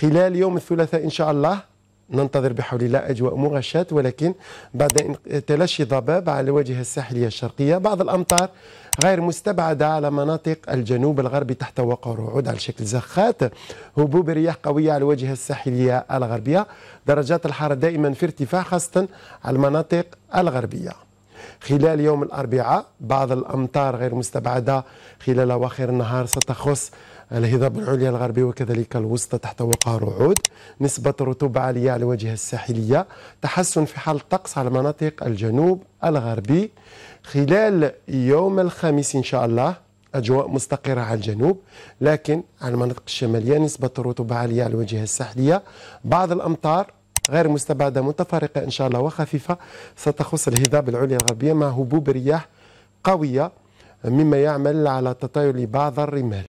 خلال يوم الثلاثاء إن شاء الله ننتظر بحول الله أجواء مغشاة ولكن بعد تلاشي ضباب على الواجهة الساحلية الشرقية بعض الأمطار غير مستبعدة على مناطق الجنوب الغربي تحت وقع رعود على شكل زخات هبوب رياح قوية على الواجهة الساحلية الغربية درجات الحرارة دائما في ارتفاع خاصة على المناطق الغربية. خلال يوم الأربعاء بعض الأمطار غير مستبعدة خلال أواخر النهار ستخص الهضاب العليا الغربي وكذلك الوسطى تحت وقع رعود نسبة رطوبة عالية على الواجهة الساحلية. تحسن في حال الطقس على مناطق الجنوب الغربي. خلال يوم الخميس إن شاء الله أجواء مستقرة على الجنوب لكن على المناطق الشمالية نسبة الرطوبة عالية على الواجهة الساحلية. بعض الأمطار غير مستبعدة متفرقة إن شاء الله وخفيفة. ستخص الهضاب العليا الغربية مع هبوب رياح قوية مما يعمل على تطاير بعض الرمال.